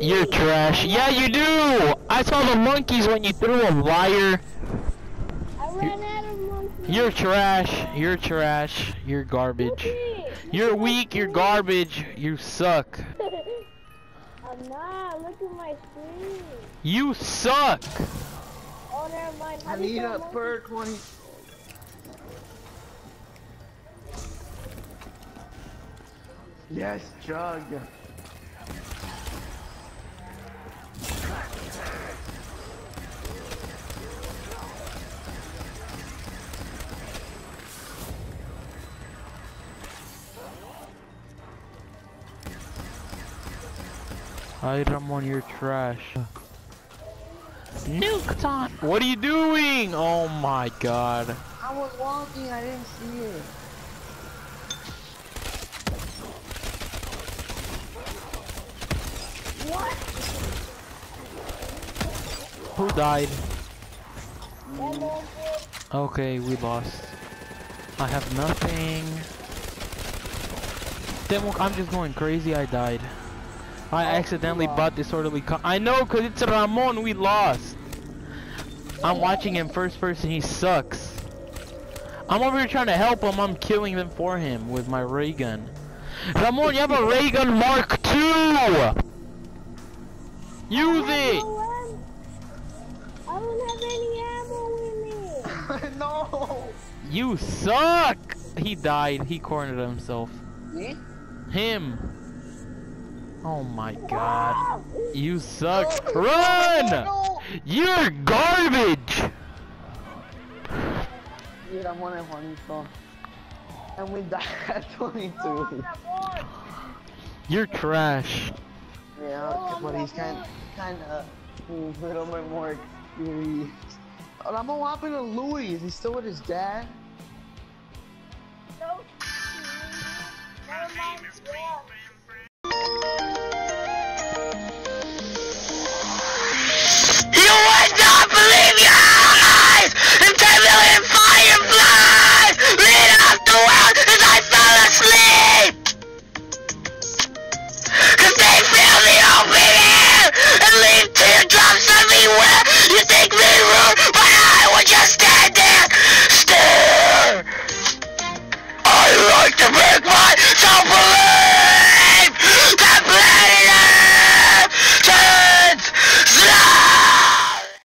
You're trash. Yeah, you do. I saw the monkeys when you threw them, liar. I ran out of monkeys. You're trash. You're trash. You're garbage. You're weak. You're garbage. You suck. I'm not. Look at my screen. You suck. Oh, never mind. I How do need a monkey? per 20. Yes, Jug. Hi, Ramon, you're trash. Nuketown! What are you doing? Oh my god. I was walking, I didn't see it. What? Who died? That. Okay, we lost. I have nothing. Then I'm just going crazy. I died. I accidentally bought disorderly co- I know, cause it's Ramon. We lost. I'm watching him first person. He sucks. I'm over here trying to help him. I'm killing them for him with my ray gun. Ramon, you have a ray gun Mark II. Use it. I don't have any ammo with me. no! You suck. He died. He cornered himself. Me? Him. Oh my god. You suck. Run! You're garbage! Dude, I'm one at Juanito. And we died at 22. You're trash. Yeah, but he's kind kind of a little bit more experienced. I'm gonna happen to Louis. Is he still with his dad? No. Never mind. everywhere. You think me rude, but I would just stand there, stare. I like to make myself